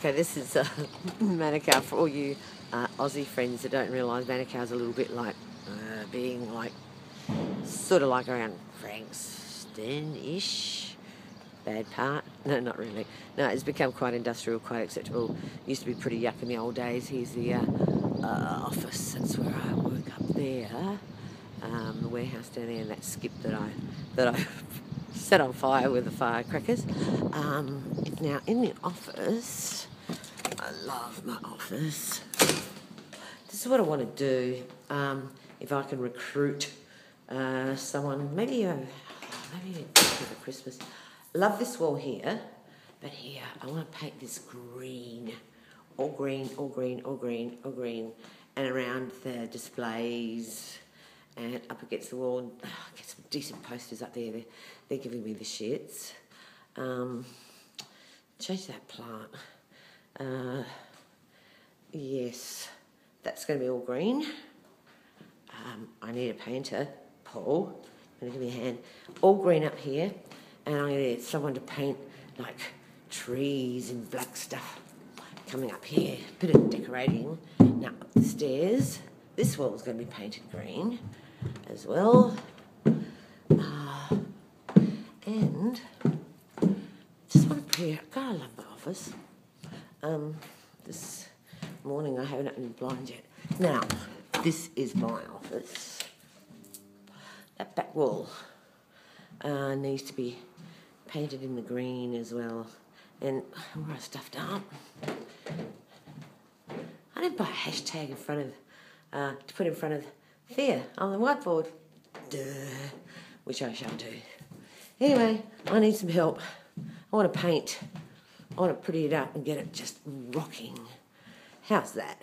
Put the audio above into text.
Okay, this is uh, Manukau for all you uh, Aussie friends that don't realise Manukau's a little bit like uh, being like sort of like around Frankston-ish. Bad part? No, not really. No, it's become quite industrial, quite acceptable. Used to be pretty yuck in the old days. Here's the uh, uh, office. That's where I work up there. Um, the warehouse down there, and that skip that I that I set on fire with the firecrackers. Um, now in the office, love my office. This is what I want to do. Um, if I can recruit uh, someone, maybe a, maybe for Christmas. Love this wall here, but here I want to paint this green, all green, all green, all green, all green, and around the displays and up against the wall. Oh, get some decent posters up there. They're, they're giving me the shits. Um, change that plant. Uh, yes, that's going to be all green. Um, I need a painter, Paul. I'm Going to give me a hand. All green up here, and I need someone to paint like trees and black stuff coming up here. Bit of decorating. Now up the stairs. This wall's going to be painted green as well. Uh, and just want to pre God, I love my office. Um, this morning I haven't opened the blinds yet. Now, this is my office. That back wall uh, needs to be painted in the green as well. And where I stuffed up. I didn't buy a hashtag in front of, uh, to put in front of there on the whiteboard. Duh, which I shall do. Anyway, I need some help. I want to paint. I want to pretty it up and get it just rocking. How's that?